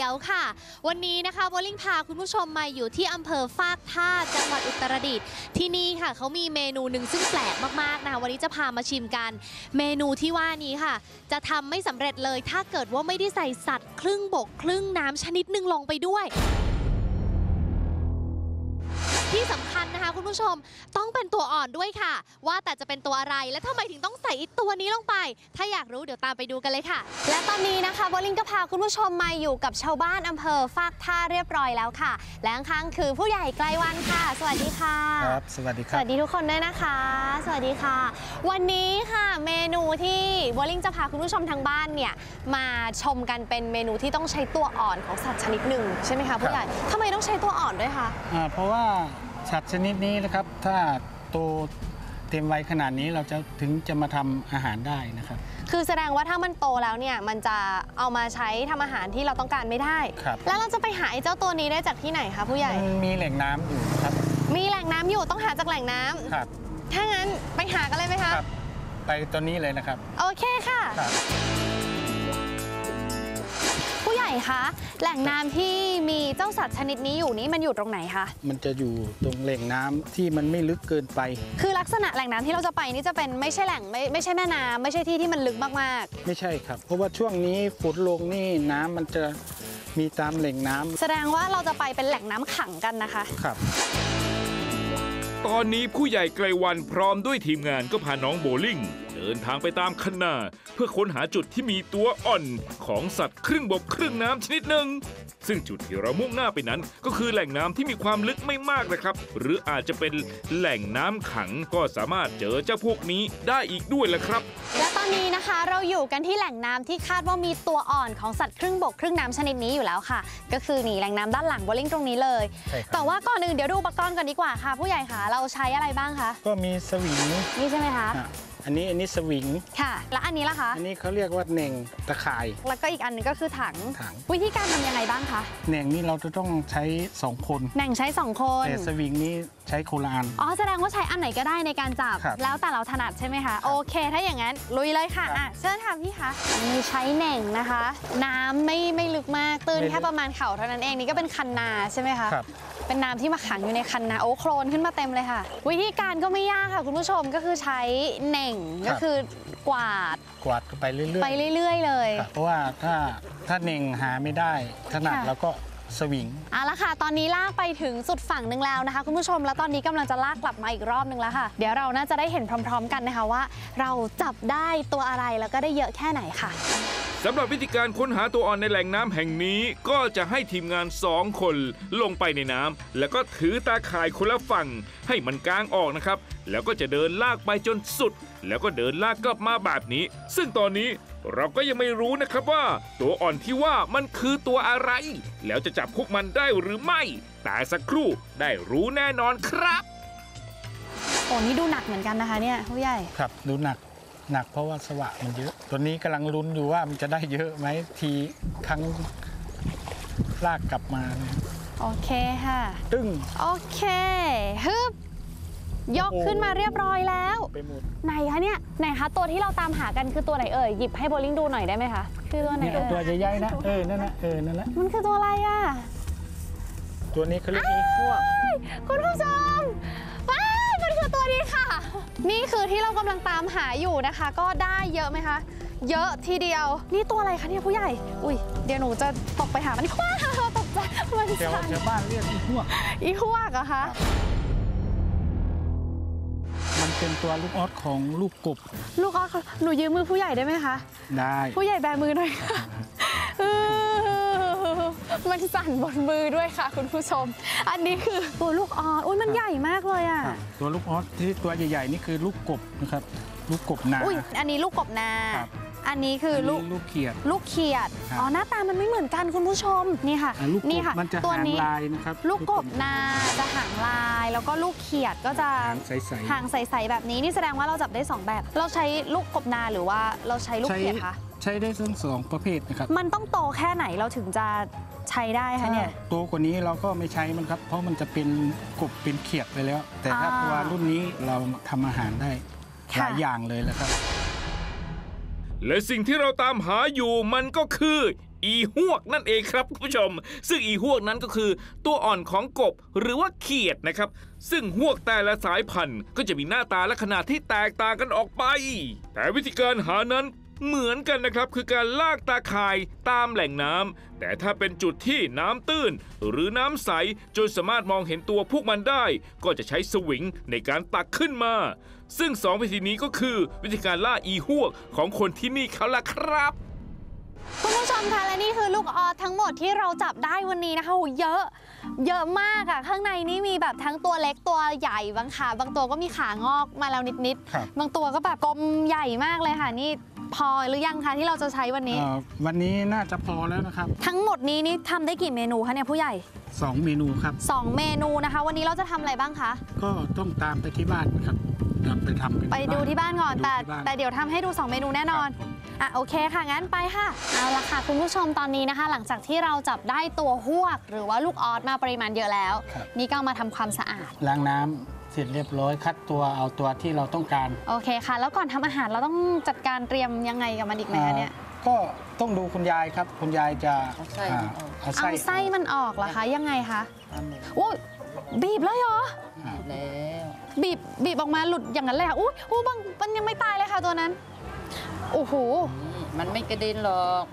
ียวค่ะ วันนี้นะคะวอลลิงพาคุณผู้ชมมาอยู่ที่อำเภอฟากท่าจังหวัดอุตรดิตถ์ที่นี่ค่ะเขามีเมนูหนึ่งซึ่งแปลกมากๆนะคะวันนี้จะพามาชิมกัน เมนูที่ว่านี้ค่ะ จะทำไม่สำเร็จเลย ถ้าเกิดว่าไม่ได้ใส่สัตว์ครึ่งบก ครึ่งน้ำชนิดหนึ่งลงไปด้วย ที่สำคัญนะคะคุณผู้ชมต้องเป็นตัวอ่อนด้วยค่ะ ว่าแต่จะเป็นตัวอะไรและทำไมถึงต้องใส่ไอ้ตัวนี้ลงไป ถ้าอยากรู้เดี๋ยวตามไปดูกันเลยค่ะ และตอนนี้นะคะโบลิงก็พาคุณผู้ชมมาอยู่กับชาวบ้านอำเภอฟากท่าเรียบร้อยแล้วค่ะ และข้างๆคือผู้ใหญ่ไกลวันค่ะ สวัสดีค่ะ ครับ สวัสดีคสรับ วัสดีทุกคนด้วยนะคะ สวัสดีค่ะ วันนี้ค่ะเมนูที่โบลิงจะพาคุณผู้ชมทางบ้านเนี่ยมาชมกันเป็นเมนูที่ต้องใช้ตัวอ่อนของสัตว์ชนิดหนึ่งใช่ไหมคะผู้ใหญ่ทำไมต้องใช้ตัวอ่อนด้วยคะ อ่าเพราะว่า สัตว์ชนิดนี้นะครับถ้าโตเต็มวัยขนาดนี้เราจะถึงจะมาทำอาหารได้นะครับ คือแสดงว่าถ้ามันโตแล้วเนี่ยมันจะเอามาใช้ทำอาหารที่เราต้องการไม่ได้ ครับ แล้วเราจะไปหาไอ้เจ้าตัวนี้ได้จากที่ไหนคะผู้ใหญ่ มันมีแหล่งน้ำอยู่ครับมีแหล่งน้ำอยู่ต้องหาจากแหล่งน้ำครับถ้างั้นไปหากันเลยไหมคะ ครับ ไปตัวนี้เลยนะครับ โอเคค่ะ ครับ ผู้ใหญ่คะแหล่งน้ำที่มีเจ้าสัตว์ชนิดนี้อยู่นี้มันอยู่ตรงไหนคะ มันจะอยู่ตรงแหล่งน้ำที่มันไม่ลึกเกินไป คือลักษณะแหล่งน้ำที่เราจะไปนี่จะเป็นไม่ใช่แหล่งไม่ไม่ใช่แม่น้ำไม่ใช่ที่ที่มันลึกมากไม่ใช่ครับ เพราะว่าช่วงนี้ฝนลงนี่น้ำมันจะมีตามแหล่งน้ำๆ แสดงว่าเราจะไปเป็นแหล่งน้ำขังกันนะคะ ครับ ตอนนี้ผู้ใหญ่ไกลวันพร้อมด้วยทีมงานก็พาน้องโบลิ่ง เดินทางไปตามคันนาเพื่อค้นหาจุดที่มีตัวอ่อนของสัตว์ครึ่งบกครึ่งน้ำชนิดหนึ่ง ซึ่งจุดที่เรามุ่งหน้าไปนั้น ก็คือแหล่งน้ำที่มีความลึกไม่มากนะครับ หรืออาจจะเป็นแหล่งน้ำขังก็สามารถเจอเจ้าพวกนี้ได้อีกด้วยแหละครับและตอนนี้นะคะเราอยู่กันที่แหล่งน้ำที่คาดว่ามีตัวอ่อนของสัตว์ครึ่งบกครึ่งน้ำชนิดนี้อยู่แล้วค่ะ ก็คือนี่แหล่งน้ำด้านหลังโบลิ่งตรงนี้เลยใช่ครับแต่ว่าก่อนอื่นเดี๋ยวดูอุปกรณ์ก่อนดีกว่าค่ะ ผู้ใหญ่ค่ะเราใช้อะไรบ้างคะก็มีสวิงนี่ใช่ไหมคะ อะอันนี้อันนี้สวิง ค่ะ แล้วอันนี้ล่ะคะ อันนี้เขาเรียกว่าเหน่งตะข่าย แล้วก็อีกอันหนึงก็คือถัง ถัง วิธีการทำยังไงบ้างคะเหน่งนี่เราจะต้องใช้สองคนแหน่งใช้สองคน แต่สวิงนี่ใช้โคนละอัน อ๋อ แสดงว่าใช้อันไหนก็ได้ในการจับ ครับแล้วแต่เราถนัดใช่ไหมคะ โอเค ถ้าอย่างนั้นลุยเลยค่ะ ครับอะ เชิญค่ะพี่คะมีใช้แหน่งนะคะ น้ำไม่ไม่ลึกมาก ตื้นไม่ลึกแค่ประมาณเข่าเท่านั้นเอง นี่ก็เป็นคันนาใช่ไหมคะ ครับ เป็นน้ำที่มาขังอยู่ในคันนา โอ้โครนขึ้นมาเต็มเลยค่ะ วิธีการก็ไม่ยากค่ะ คุณผู้ชม ก็คือใช้เหน่งก็คือกวาดกวาดไปเรื่อยๆไปเรื่อย ๆ เลยครับเพราะว่าถ้าถ้าเน่งหาไม่ได้ถนัดค่ะแล้วก็สวิงเอาละค่ะ ตอนนี้ลากไปถึงสุดฝั่งหนึ่งแล้วนะคะ คุณผู้ชม แล้วตอนนี้กำลังจะลากกลับมาอีกรอบหนึ่งแล้วค่ะ เดี๋ยวเราน่าจะได้เห็นพร้อม ๆ กันนะคะว่า เราจับได้ตัวอะไรแล้วก็ได้เยอะแค่ไหนค่ะ สำหรับวิธีการค้นหาตัวอ่อนในแหล่งน้ำแห่งนี้ ก็จะให้ทีมงานสองคนลงไปในน้ำแล้วก็ถือตาข่ายคนละฝั่ง ให้มันกางออกนะครับ แล้วก็จะเดินลากไปจนสุด แล้วก็เดินลากกลับมาแบบนี้ ซึ่งตอนนี้เราก็ยังไม่รู้นะครับว่า ตัวอ่อนที่ว่ามันคือตัวอะไร แล้วจะจับพวกมันได้หรือไม่ แต่สักครู่ได้รู้แน่นอนครับโอ้นี่ดูหนักเหมือนกันนะคะเนี่ยผู้ใหญ่ครับดูหนัก หนักเพราะว่าสวะมันเยอะ ตัวนี้กำลังลุ้นอยู่ว่ามันจะได้เยอะไหมทีครั้งลากกลับมาเนี่ยโอเคค่ะ ตึ้ง โอเคฮึบยกโอ้ขึ้นมาเรียบร้อยแล้วไปหมดไหนคะเนี่ยไหนคะตัวที่เราตามหากันคือตัวไหนเอ่ยหยิบให้โบลิ่งดูหน่อยได้ไหมคะคือตัวไหนเนี่ยเอ่ยตัวใหญ่ๆนะเออนั่นนะเออนั่นแหละมันคือตัวอะไรอะตัวนี้เขาเรียกอีพวกคุณผู้ชมว้ายมันคือ ตัวนี้ค่ะ นี่คือที่เรากำลังตามหาอยู่นะคะ ก็ได้เยอะไหมคะ เยอะทีเดียว นี่ตัวอะไรคะเนี่ยผู้ใหญ่ อุ้ยเดี๋ยวหนูจะตกไปหามันว้าวตกใจมันแถวสั่นแถวบ้านเรียกอีพวกอีหวกเหรอะคะมันเป็นตัวลูกออสของลูกกบ ลูกออสหนูยืมมือผู้ใหญ่ได้ไหมคะ ได้ ผู้ใหญ่แบมือหน่อยค่ะเออ มันสั่นบนมือด้วยค่ะ คุณผู้ชม อันนี้คือตัวลูกออสอุ้ยมันใหญ่มากเลยอะครับตัวลูกออสที่ตัวใหญ่ๆนี่คือลูกกบนะครับ ลูกกบนาอุ้ยอันนี้ลูกกบนาครับอันนี้คืออันลูนี้กลูกเขียด ลูกเขียดครับอ๋อหน้าตามันไม่เหมือนกันคุณผู้ชม นี่ค่ะอ่าลูกกนี่บค่ะมันจะตัวหางนี้ลายนะครับลูกกบนาจะหางลาย แล้วก็ลูกเขียดก็จะหางใสๆหางใสๆแบบนี้นี่แสดงว่าเราจับได้สองแบบ เราใช้ลูกกบนาหรือว่าเราใช้ลูกใช้เขียดคะ ใช้ได้ทั้งสองประเภทนะครับ มันต้องโตแค่ไหนเราถึงจะ ใช้ได้คะถ้าเนี่ยโตกว่านี้เราก็ไม่ใช้มันครับ เพราะมันจะเป็นกบเป็นเขียดไปแล้ว แต่ถ้าอ่าตัวรุ่นนี้เราทำอาหารได้ค่ะหลายอย่างเลยแล้วครับ และสิ่งที่เราตามหาอยู่มันก็คืออีหวกนั่นเองครับคุณผู้ชม ซึ่งอีหวกนั้นก็คือ ตัวอ่อนของกบหรือว่าเขียดนะครับ ซึ่งหวกแต่ละสายพันธุ์ก็จะมีหน้าตาและขนาดที่แตกต่างกันออกไป แต่วิธีการหานั้น เหมือนกันนะครับคือการลากตาข่ายตามแหล่งน้ำแต่ถ้าเป็นจุดที่น้ำตื้น หรือน้ำใสจนสามารถมองเห็นตัวพวกมันได้ ก็จะใช้สวิงในการตักขึ้นมา ซึ่งสองวิธีนี้ก็คือวิธีการล่าอีหวกของคนที่นี่เขาละครับคุณผู้ชมคะและนี่คือลูกออสทั้งหมดที่เราจับได้วันนี้นะคะโหเยอะ เยอะมากอะข้างในนี่มีแบบทั้งตัวเล็กตัวใหญ่บางขาบางตัวก็มีขางอกมาแล้วนิดครับๆบางตัวก็แบบกลมใหญ่มากเลยค่ะนี่ พอหรือยังคะที่เราจะใช้วันนี้ เอ่อวันนี้น่าจะพอแล้วนะครับ ทั้งหมดนี้นี่ทำได้กี่เมนูคะเนี่ยผู้ใหญ่สองเมนูครับ 2 เมนูนะคะ วันนี้เราจะทำอะไรบ้างคะ ก็ต้องตามไปที่บ้านครับตามไปทำเป็นไปดูที่บ้านก่อน ไปแต่ดูที่บ้าน แต่เดี๋ยวทำให้ดู 2 เมนูแน่นอน ครับผม อะโอเคค่ะ งั้นไปค่ะ เอาละค่ะ คุณผู้ชมตอนนี้นะคะ หลังจากที่เราจับได้ตัวหวก หรือว่าลูกออสมาปริมาณเยอะแล้ว ครับ นี่ก็เอามาทำความสะอาด ล้างน้ำ เสร็จเรียบร้อยคัดตัวเอาตัวที่เราต้องการ โอเคค่ะ แล้วก่อนทำอาหารเราต้องจัดการเตรียมยังไงกับมันอีกไหมคะเนี่ยอ่าก็ต้องดูคุณยายครับ คุณยายจะเอาไส้อ่าออกเอาเอาไส้ไส้มันออกเหรอคะยังไงคะทำเลยโอ้ยบีบเลยเหรออ่าแล้วบีบบีบออกมาหลุดอย่างนั้นเลยค่ะอุ้ยอู้บางมันยังไม่ตายเลยค่ะตัวนั้นโอ้โหนี่มันไม่กระเด็นหรอก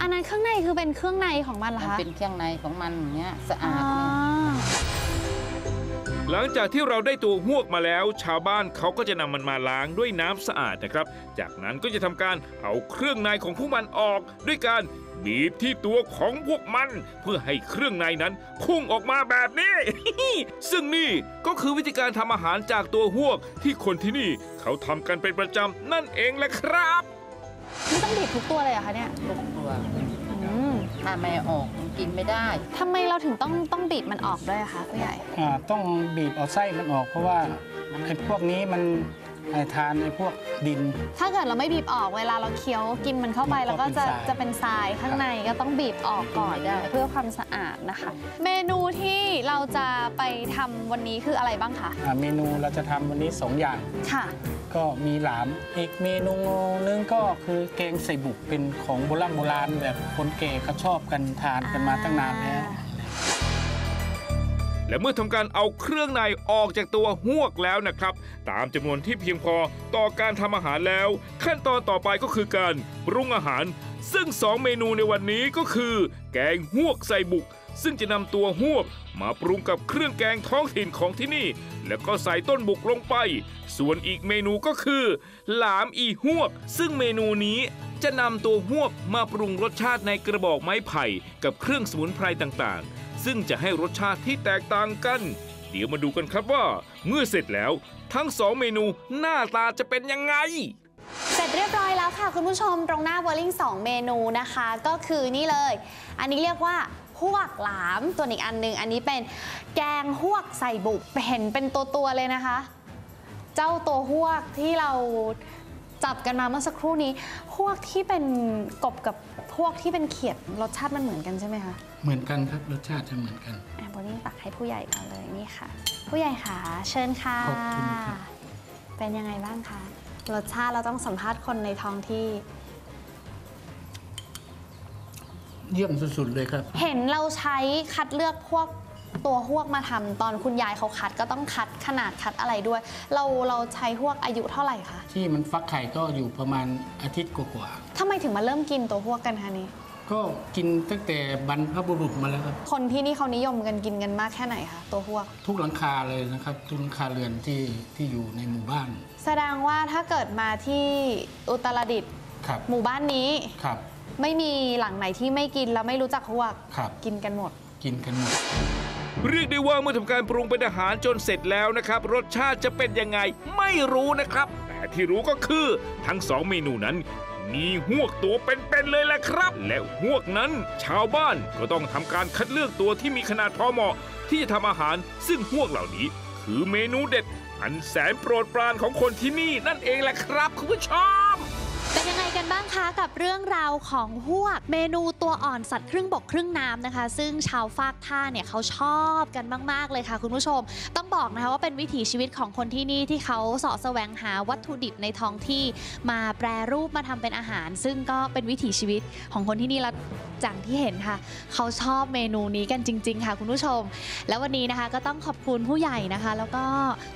อันนั้นข้างในคือเป็นเครื่องในของมันเหรอมันคะเป็นเครื่องในของมันอย่างเงี้ยสะอ๋อาอดเนี่ย หลังจากที่เราได้ตัวหวกมาแล้ว ชาวบ้านเขาก็จะนำมันมาล้างด้วยน้ำสะอาดนะครับ จากนั้นก็จะทำการเอาเครื่องในของพวกมันออก ด้วยการบีบที่ตัวของพวกมัน เพื่อให้เครื่องในนั้นพุ่งออกมาแบบนี้ ซึ่งนี่ก็คือวิธีการทำอาหารจากตัวหวกที่คนที่นี่เขาทำกันเป็นประจำนั่นเองแหละครับ ไม่ต้องบีบทุกตัวเลยเหรอคะเนี่ยทุกตัวอืม ถ้าไม่ออกมันกินไม่ได้ ทำไมเราถึงต้องต้องบีบมันออกด้วยอะคะผู้ใหญ่ อ่าต้องบีบเอาไส้มันออกเพราะว่าไอ้พวกนี้มัน ไอ้ทานไอ้พวกดิน ถ้าเกิดเราไม่บีบออกเวลาเราเคี้ยวกินมันเข้าไปแล้วก็จะก็จะเป็เป็นนททรารายยข้างในก็ต้องบีบออกก่อนได้เพื่อความสะอาดนะคะ เมนูที่เราจะไปทำวันนี้คืออะไรบ้างคะอ่าเมนูเราจะทำวันนี้สองอย่างค่ะ ก็มีหลามอีกเมนูนึงก็คือแกงใส่บุกเป็นของโบราณโบราณแบบคนแก่เขาชอบกันทานกันมาตั้งนานแล้ว และเมื่อทำการเอาเครื่องในออกจากตัวหวกแล้วนะครับ ตามจำนวนที่เพียงพอต่อการทำอาหารแล้ว ขั้นตอนต่อไปก็คือการปรุงอาหาร ซึ่ง 2 เมนูในวันนี้ก็คือ แกงหวกใส่บุก ซึ่งจะนำตัวหวก มาปรุงกับเครื่องแกงท้องถิ่นของที่นี่ แล้วก็ใส่ต้นบุกลงไป ส่วนอีกเมนูก็คือ หลามอีหวก ซึ่งเมนูนี้จะนำตัวหวกมาปรุงรสชาติในกระบอกไม้ไผ่ กับเครื่องสมุนไพรต่างๆ ซึ่งจะให้รสชาติที่แตกต่างกัน เดี๋ยวมาดูกันครับว่า เมื่อเสร็จแล้วทั้งสองเมนูหน้าตาจะเป็นยังไงเสร็จเรียบร้อยแล้วค่ะคุณผู้ชมตรงหน้าบอลลิง2 เมนูนะคะ ก็คือนี่เลย อันนี้เรียกว่าหวกหลามส่วนอีกอันหนึง อันนี้เป็นแกงหวกใส่บุกเห็นเป็นตัวตัว ๆ เลยนะคะ เจ้าตัวหวกที่เรา จับกันมาเมื่อสักครู่นี้หวกที่เป็นกบกับหวกที่เป็นเขียดรสชาติมันเหมือนกันใช่ไหมคะเหมือนกันครับรสชาติจะเหมือนกันอะโบลิ่งตักให้ผู้ใหญ่ก่อนเลยนี่ค่ะ ผู้ใหญ่ค่ะเชิญค่ะ ขอบคุณครับเป็นยังไงบ้างคะรสชาติเราต้องสัมภาษณ์คนในท้องที่ เยี่ยมสุดๆเลยครับ เห็นเราใช้คัดเลือกพวก ตัวหวกมาทำตอนคุณยายเขาคัดก็ต้องคัดขนาดคัดอะไรด้วย เราเราใช้หวกอายุเท่าไหร่คะที่มันฟักไข่ก็อยู่ประมาณอาทิตย์กว่าทำไมถึงมาเริ่มกินตัวหวกกันคะนี่ๆก็กินตั้งแต่บรรพบุรุษมาแล้วครับคนที่นี่เขานิยมกันกินกันมากแค่ไหนคะตัวหวก ทุกหลังคาเลยนะครับทุกหลังคาเรือนที่ที่อยู่ในหมู่บ้าน แสดงว่าถ้าเกิดมาที่อุตรดิตถ์ครับหมู่บ้านนี้ครับ ไม่มีหลังไหนที่ไม่กินแล้วไม่รู้จักหวกครับกินกันหมด กินกันหมด เรียกได้ว่าเมื่อทำการปรุงเป็นอาหารจนเสร็จแล้วนะครับ รสชาติจะเป็นยังไงไม่รู้นะครับ แต่ที่รู้ก็คือทั้งสองเมนูนั้นมีหวกตัวเป็นๆเลยแหละครับ และหวกนั้น ชาวบ้านก็ต้องทำการคัดเลือกตัวที่มีขนาดพอเหมาะ ที่จะทำอาหาร ซึ่งหวกเหล่านี้ คือเมนูเด็ด อันแสนโปรดปรานของคนที่นี่นั่นเองแหละครับคุณผู้ชมเป็นยังไงกันบ้างคะกับเรื่องราวของหวก เมนู ตัวอ่อนสัตว์ครึ่งบกครึ่งน้ำนะคะ ซึ่งชาวฟากท่าเนี่ยเขาชอบกันมาก ๆ เลยค่ะ คุณผู้ชม ต้องบอกนะคะว่าเป็นวิถีชีวิตของคนที่นี่ที่เขาเสาะแสวงหาวัตถุดิบในท้องที่มาแปรรูปมาทำเป็นอาหาร ซึ่งก็เป็นวิถีชีวิตของคนที่นี่และจากที่เห็นค่ะ เขาชอบเมนูนี้กันจริง ๆ ค่ะ คุณผู้ชม แล้ววันนี้นะคะก็ต้องขอบคุณผู้ใหญ่นะคะ แล้วก็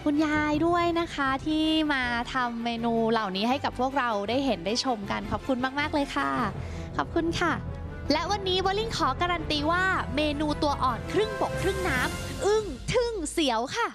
คุณยายด้วยนะคะที่มาทำเมนูเหล่านี้ให้กับพวกเราได้เห็นได้ชมกันขอบคุณมาก ๆ เลยค่ะ ขอบคุณค่ะ และวันนี้วอลลิงขอการันตีว่าเมนูตัวอ่อนครึ่งบกครึ่งน้ำอึ้งทึ่งเสียวค่ะ